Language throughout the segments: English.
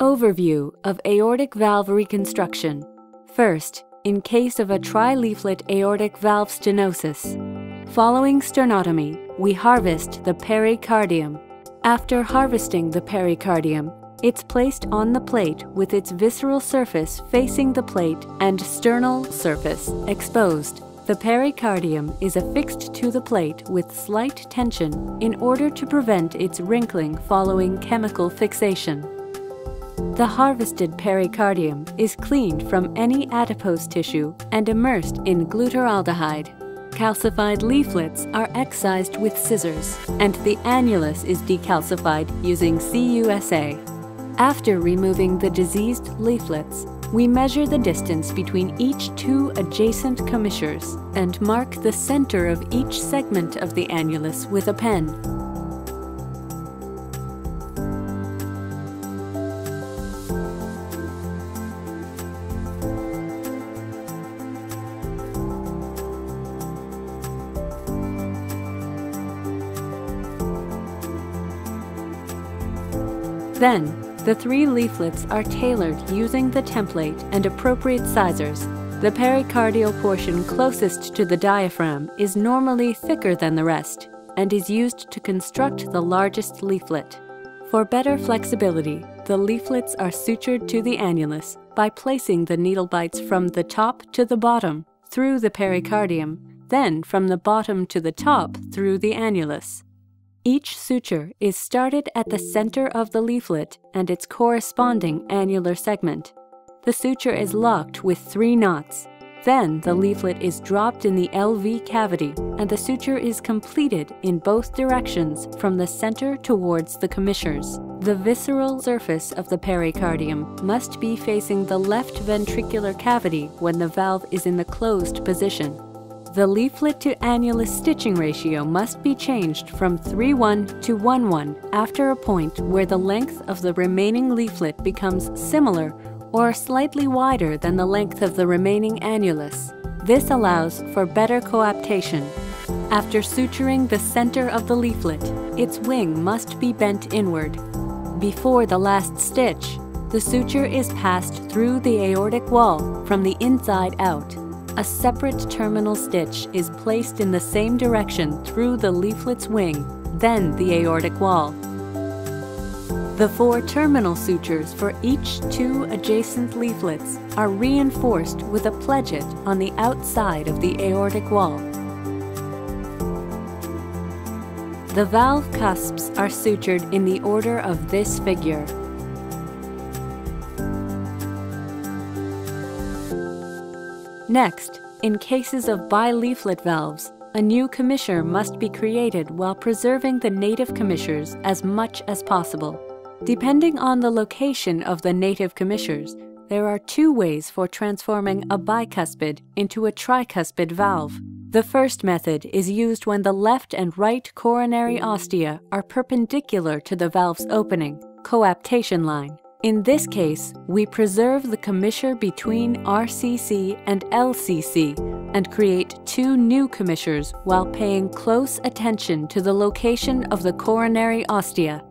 Overview of aortic valve reconstruction. First, in case of a tri-leaflet aortic valve stenosis. Following sternotomy, we harvest the pericardium. After harvesting the pericardium, it's placed on the plate with its visceral surface facing the plate and sternal surface exposed. The pericardium is affixed to the plate with slight tension in order to prevent its wrinkling following chemical fixation. The harvested pericardium is cleaned from any adipose tissue and immersed in glutaraldehyde. Calcified leaflets are excised with scissors, and the annulus is decalcified using CUSA. After removing the diseased leaflets, we measure the distance between each two adjacent commissures and mark the center of each segment of the annulus with a pen. Then, the three leaflets are tailored using the template and appropriate sizers. The pericardial portion closest to the diaphragm is normally thicker than the rest and is used to construct the largest leaflet. For better flexibility, the leaflets are sutured to the annulus by placing the needle bites from the top to the bottom through the pericardium, then from the bottom to the top through the annulus. Each suture is started at the center of the leaflet and its corresponding annular segment. The suture is locked with three knots. Then the leaflet is dropped in the LV cavity and the suture is completed in both directions from the center towards the commissures. The visceral surface of the pericardium must be facing the left ventricular cavity when the valve is in the closed position. The leaflet to annulus stitching ratio must be changed from 3-1 to 1-1 after a point where the length of the remaining leaflet becomes similar or slightly wider than the length of the remaining annulus. This allows for better coaptation. After suturing the center of the leaflet, its wing must be bent inward. Before the last stitch, the suture is passed through the aortic wall from the inside out. A separate terminal stitch is placed in the same direction through the leaflet's wing, then the aortic wall. The four terminal sutures for each two adjacent leaflets are reinforced with a pledget on the outside of the aortic wall. The valve cusps are sutured in the order of this figure. Next, in cases of bileaflet valves, a new commissure must be created while preserving the native commissures as much as possible. Depending on the location of the native commissures, there are two ways for transforming a bicuspid into a tricuspid valve. The first method is used when the left and right coronary ostia are perpendicular to the valve's opening, coaptation line. In this case, we preserve the commissure between RCC and LCC and create two new commissures while paying close attention to the location of the coronary ostia.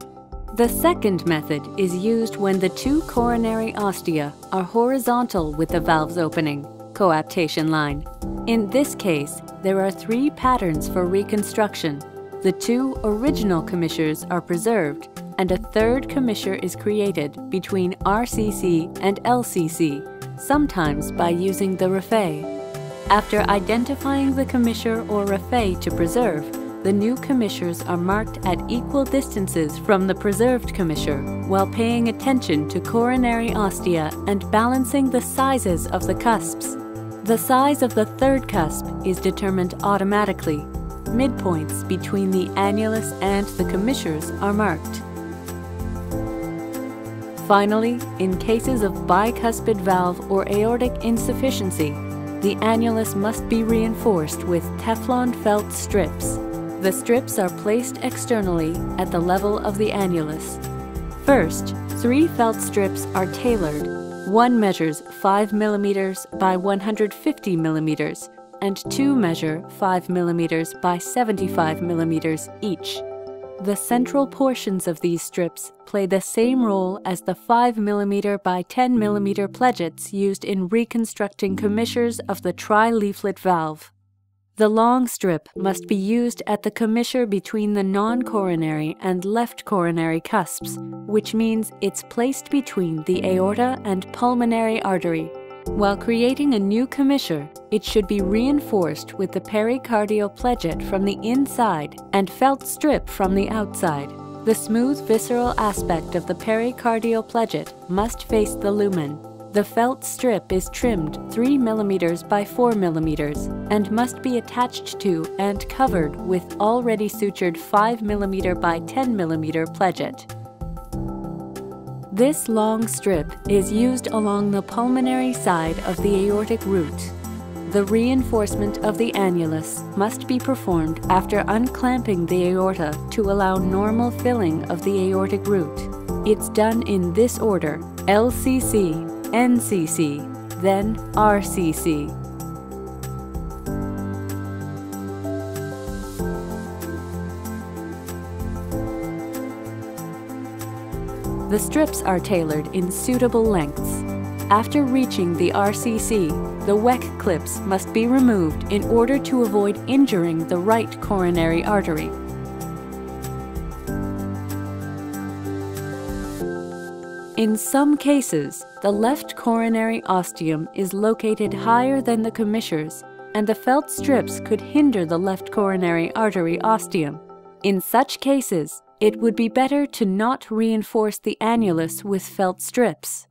The second method is used when the two coronary ostia are horizontal with the valve's opening, coaptation line. In this case, there are three patterns for reconstruction. The two original commissures are preserved and a third commissure is created between RCC and LCC, sometimes by using the raphe. After identifying the commissure or raphe to preserve, the new commissures are marked at equal distances from the preserved commissure while paying attention to coronary ostia and balancing the sizes of the cusps. The size of the third cusp is determined automatically. Midpoints between the annulus and the commissures are marked. Finally, in cases of bicuspid valve or aortic insufficiency, the annulus must be reinforced with Teflon felt strips. The strips are placed externally at the level of the annulus. First, three felt strips are tailored. One measures 5 millimeters by 150 millimeters, and two measure 5 millimeters by 75 millimeters each. The central portions of these strips play the same role as the 5mm by 10mm pledgets used in reconstructing commissures of the tri-leaflet valve. The long strip must be used at the commissure between the non-coronary and left coronary cusps, which means it's placed between the aorta and pulmonary artery. While creating a new commissure, it should be reinforced with the pericardial pledget from the inside and felt strip from the outside. The smooth visceral aspect of the pericardial pledget must face the lumen, the felt strip is trimmed 3 mm by 4 mm and must be attached to and covered with already sutured 5 mm by 10 mm pledget. This long strip is used along the pulmonary side of the aortic root. The reinforcement of the annulus must be performed after unclamping the aorta to allow normal filling of the aortic root. It's done in this order LCC, NCC, then RCC. The strips are tailored in suitable lengths. After reaching the RCC, the Weck clips must be removed in order to avoid injuring the right coronary artery. In some cases, the left coronary ostium is located higher than the commissures, and the felt strips could hinder the left coronary artery ostium. In such cases, it would be better to not reinforce the annulus with felt strips.